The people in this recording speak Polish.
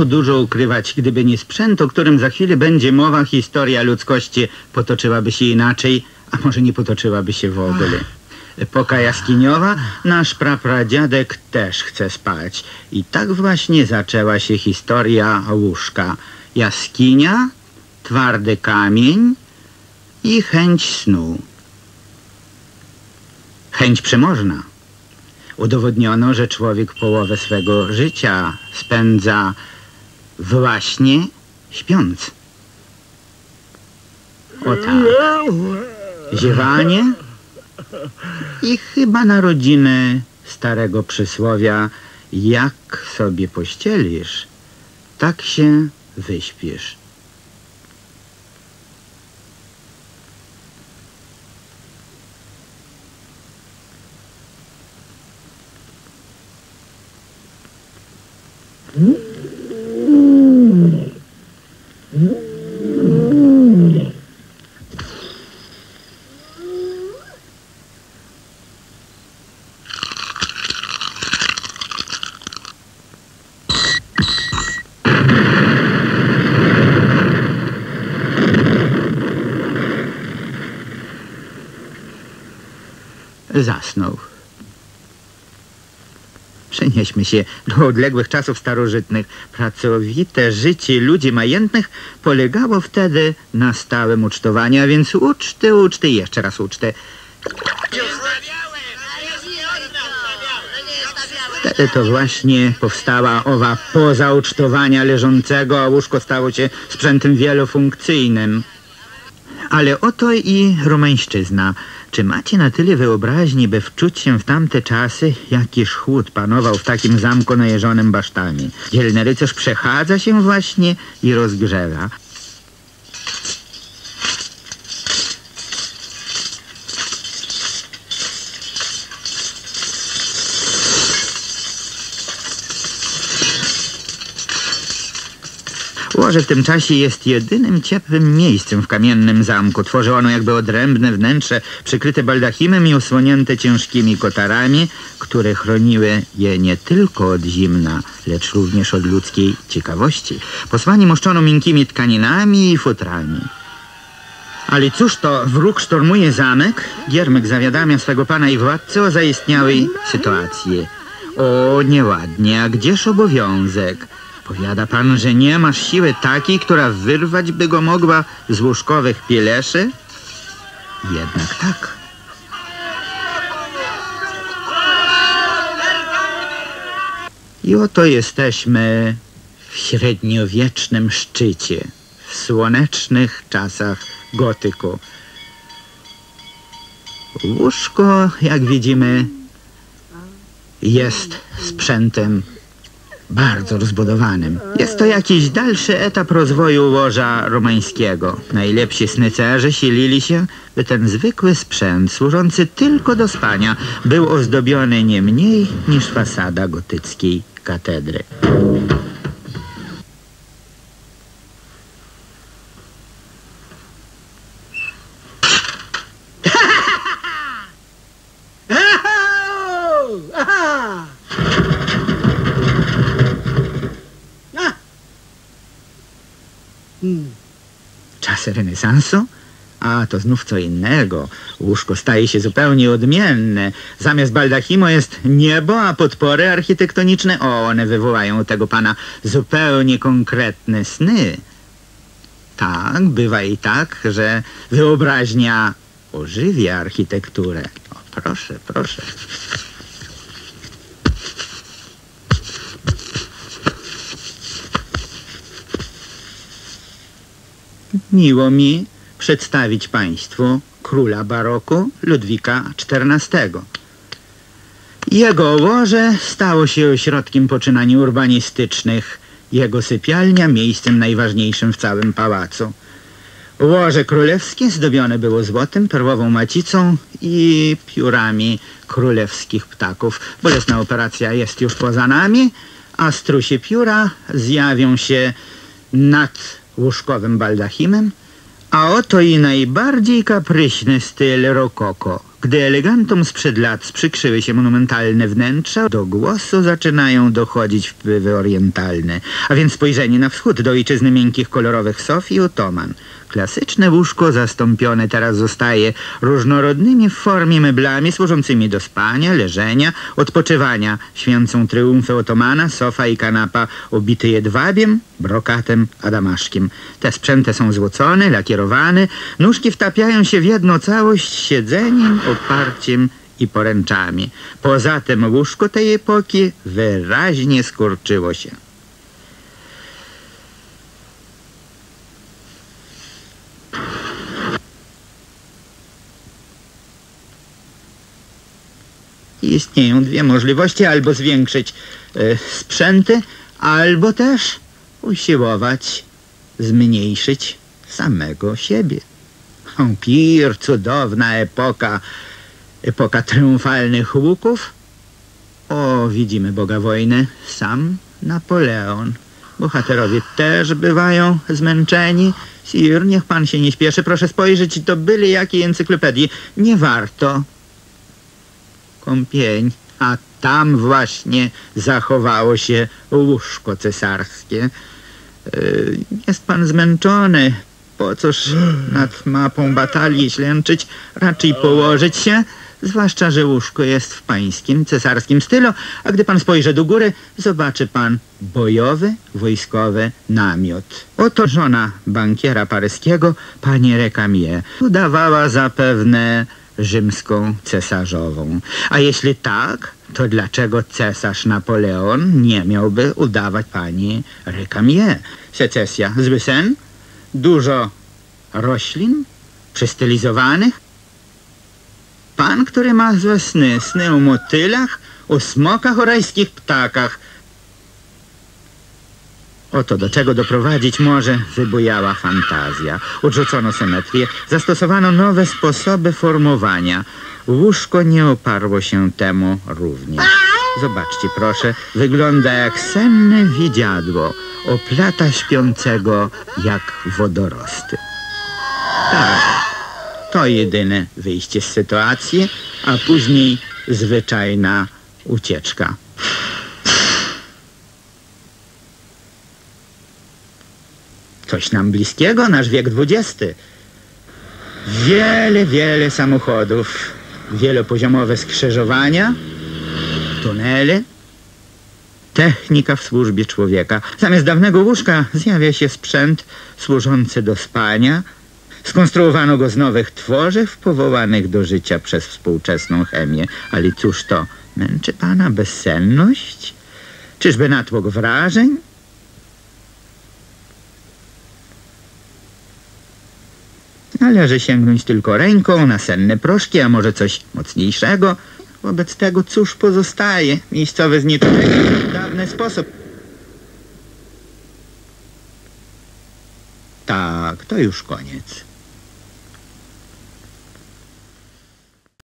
Tu dużo ukrywać, gdyby nie sprzęt, o którym za chwilę będzie mowa, historia ludzkości potoczyłaby się inaczej, a może nie potoczyłaby się w ogóle. Epoka jaskiniowa, nasz prapradziadek też chce spać. I tak właśnie zaczęła się historia łóżka. Jaskinia, twardy kamień i chęć snu. Chęć przemożna. Udowodniono, że człowiek połowę swego życia spędza właśnie śpiąc. O tak. Ziewanie i chyba narodziny starego przysłowia jak sobie pościelisz, tak się wyśpisz. Zasnął. Przenieśmy się do odległych czasów starożytnych. Pracowite życie ludzi majętnych polegało wtedy na stałym ucztowaniu, a więc uczty, uczty i jeszcze raz uczty. Wtedy to właśnie powstała owa poza ucztowania leżącego, a łóżko stało się sprzętem wielofunkcyjnym. Ale oto i rumeńszczyzna. Czy macie na tyle wyobraźni, by wczuć się w tamte czasy, jakiż chłód panował w takim zamku najeżonym basztami? Dzielny rycerz przechadza się właśnie i rozgrzewa. Łoże w tym czasie jest jedynym ciepłym miejscem w kamiennym zamku. Tworzy ono jakby odrębne wnętrze, przykryte baldachimem i osłonięte ciężkimi kotarami, które chroniły je nie tylko od zimna, lecz również od ludzkiej ciekawości. Posłani moszczono miękkimi tkaninami i futrami. Ale cóż to, wróg sztormuje zamek? Giermek zawiadamia swego pana i władcy o zaistniałej sytuacji. O, nieładnie, a gdzież obowiązek? Powiada pan, że nie masz siły takiej, która wyrwać by go mogła z łóżkowych pieleszy? Jednak tak. I oto jesteśmy w średniowiecznym szczycie, w słonecznych czasach gotyku. Łóżko, jak widzimy, jest sprzętem bardzo rozbudowanym. Jest to jakiś dalszy etap rozwoju łoża romańskiego. Najlepsi snycerze silili się, by ten zwykły sprzęt, służący tylko do spania, był ozdobiony nie mniej niż fasada gotyckiej katedry. Czasy renesansu? A, to znów co innego. Łóżko staje się zupełnie odmienne. Zamiast baldachimu jest niebo, a podpory architektoniczne, o, one wywołają u tego pana zupełnie konkretne sny. Tak, bywa i tak, że wyobraźnia ożywia architekturę. O, proszę, proszę. Miło mi przedstawić Państwu króla baroku Ludwika XIV. Jego łoże stało się ośrodkiem poczynań urbanistycznych, jego sypialnia miejscem najważniejszym w całym pałacu. Łoże królewskie zdobione było złotem, perłową macicą i piórami królewskich ptaków. Bolesna operacja jest już poza nami, a strusie pióra zjawią się nad łóżkowym baldachimem, a oto i najbardziej kapryśny styl rokoko. Gdy elegantom sprzed lat sprzykrzyły się monumentalne wnętrza, do głosu zaczynają dochodzić wpływy orientalne, a więc spojrzenie na wschód do ojczyzny miękkich, kolorowych sof i otoman. Klasyczne łóżko zastąpione teraz zostaje różnorodnymi w formie meblami służącymi do spania, leżenia, odpoczywania. Święcą triumfy otomana, sofa i kanapa obite jedwabiem, brokatem, adamaszkiem. Te sprzęty są złocone, lakierowane, nóżki wtapiają się w jedną całość siedzeniem, oparciem i poręczami. Poza tym łóżko tej epoki wyraźnie skurczyło się. Istnieją dwie możliwości, albo zwiększyć e, sprzęty, albo też usiłować zmniejszyć samego siebie. Pir, cudowna epoka, epoka triumfalnych łuków. O, widzimy Boga wojny, sam Napoleon. Bohaterowie też bywają zmęczeni. Sir, niech pan się nie śpieszy, proszę spojrzeć do byle jakiej encyklopedii. Nie warto kąpień, a tam właśnie zachowało się łóżko cesarskie. Yy, Jest pan zmęczony. Po cóż nad mapą batalii ślęczyć, raczej położyć się, zwłaszcza, że łóżko jest w pańskim, cesarskim stylu, a gdy pan spojrzy do góry, zobaczy pan bojowy, wojskowy namiot. Oto żona bankiera paryskiego, pani Recamier, udawała zapewne rzymską cesarzową. A jeśli tak, to dlaczego cesarz Napoleon nie miałby udawać pani Recamier? Secesja, zły sen? Dużo roślin przystylizowanych? Pan, który ma złe sny, sny o motylach, o smokach, o rajskich ptakach. Oto do czego doprowadzić może wybujała fantazja. Odrzucono symetrię, zastosowano nowe sposoby formowania. Łóżko nie oparło się temu również. Zobaczcie proszę, wygląda jak senne widziadło, oplata śpiącego jak wodorosty. Tak, to jedyne wyjście z sytuacji, a później zwyczajna ucieczka. Coś nam bliskiego, nasz wiek XX. Wiele, wiele samochodów, wielopoziomowe skrzyżowania, tunele, technika w służbie człowieka. Zamiast dawnego łóżka zjawia się sprzęt służący do spania. Skonstruowano go z nowych tworzyw powołanych do życia przez współczesną chemię. Ale cóż to, męczy pana bezsenność? Czyżby natłok wrażeń? Należy sięgnąć tylko ręką na senne proszki, a może coś mocniejszego. Wobec tego cóż pozostaje? Miejscowy znieczulenie dawny sposób. Tak, to już koniec.